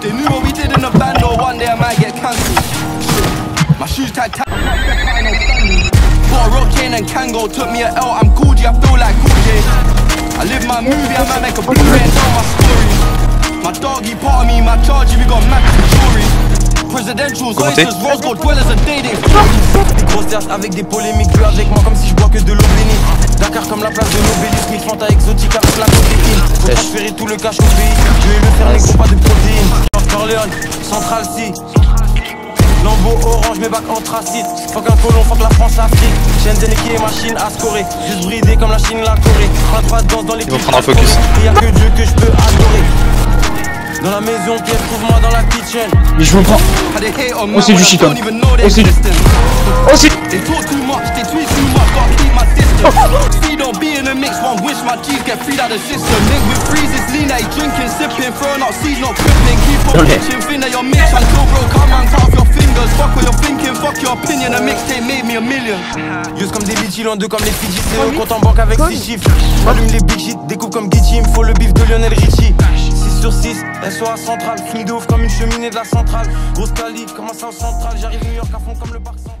They knew what we did in the band, or one day I might get cancelled. Shit. My shoes tied tight. Got a rock chain and Kango, took me a L, I'm cool G, I feel like cool J. I live my movie, I might make a Blu-ray and tell my story. My doggy part of me, my charge, we got mad jewelry. Presidentials, Commenté. oysters, rose gold dwellers and dating. Terres avec des polémiques, avec moi comme si je bois que de l'eau bénite. Dakar comme la place de l'obélisque, mille fanta exotique avec la codéine. Faut transférer tout le cash au pays. Je vais le faire, négro, pas de protéines. Central C. Lambeau orange, mes bacs anthracite. Fuck un colon, fuck la France, Afrique. Shenzhen qui est machine à scorer. Juste bridé comme la Chine, la Corée. Pas de pas de danse dans les vont clips, prendre un focus. Y'a que Dieu que je peux adorer. Dans la maison, Pierre, trouve-moi dans la kitchen. Mais je vous prends. Oh, c'est du shit, hein. Oh, c'est du-. Oh, c'est. Okay. Think that you're mixed until bro, come and cut off your fingers. Fuck what you're thinking, fuck your opinion. A mixtape made me a million. Comme des deux comme les Fidji, c'est eux compte en banque avec 6 chiffres. Allume les big shit, découpe comme Gucci, il me faut le bif de Lionel Richie. 6 sur 6, SOA centrale, fini de ouf comme une cheminée de la centrale. Grosse cali, comment ça au central, j'arrive New York à fond comme le parc central.